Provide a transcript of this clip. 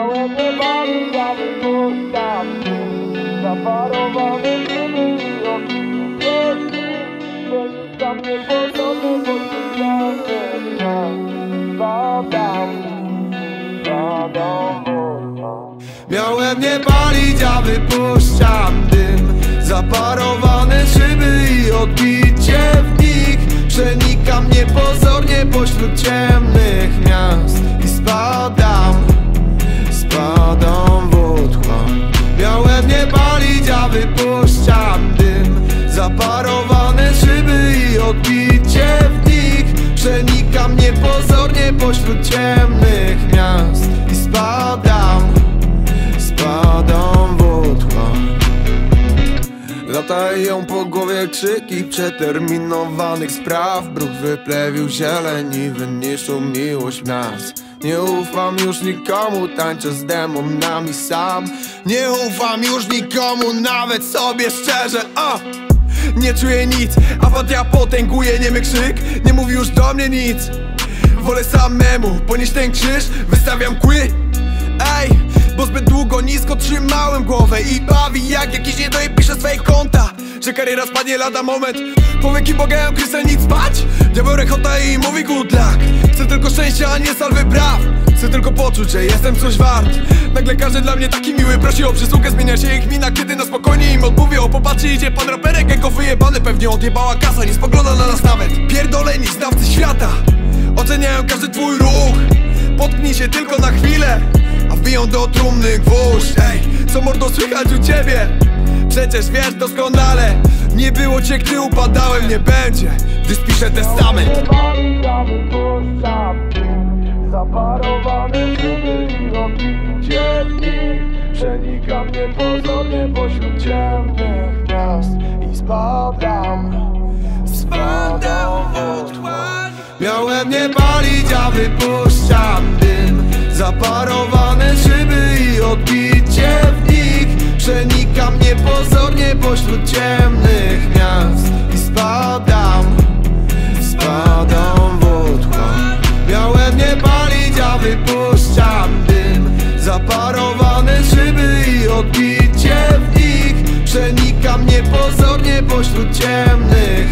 Miałem nie bali, ja wypuszczam Zaparowany tymi oczy Tam nie podobny, bo się Badam, badam Miałem nie palić, a wypuszczam dym. Zaparowane szyby i odbicie w nich. Przenika mnie pozornie odbicie w nich Przenika mnie pozornie pośród ciemnych miast. I spadam, spadam w otchłań Latają po głowie krzyki przeterminowanych spraw. Bruk wyplewił zieleń i wyniszczył miłość w nas Nie ufam już nikomu, tańczę z demonami sam. Nie ufam już nikomu, nawet sobie szczerze o! Nie czuję nic, apatia potęguje niemy krzyk Nie mówi już do mnie nic. Wolę samemu ponieść ten krzyż, wystawiam kły. Ej, bo zbyt długo nisko trzymałem głowę I bawi jak jakiś niedojeb pisze swoich konta. Że kariera spadnie lada moment. Powieki bogają, Krystal nic spać. Diabeł rechota i mówi good luck. Chcę tylko szczęścia, a nie salwy praw. Chcę tylko poczuć, że jestem coś wart. Nagle każdy dla mnie taki miły Prosi o przysługę, zmienia się ich mina Kiedy na spokojnie im odmówię O popatrzy idzie pan raperek, jako wyjebany Pewnie odjebała kasa, nie spogląda na nas nawet. Pierdoleni znawcy świata. Oceniają każdy twój ruch. Potknij się tylko na chwilę A wbiją do trumny gwóźdź. Ej, co mordo słychać u ciebie? Przecież wiesz doskonale Nie było cię, gdy upadałem Nie będzie, gdy spiszę testament Zaparowany szyby i odbicie w nich Przenika mnie pozornie pośród ciemnych spadam, spadam w otchłań Miałem nie palić, a wypuszczam dym. Zaparowane szyby i odbicie w nich. Przenika mnie pozornie pośród ciemnych miast. I spadam, spadam w otchłań Miałem nie palić, a wypuszczam dym. Zaparowane szyby i odbicie pozornie pośród ciemnych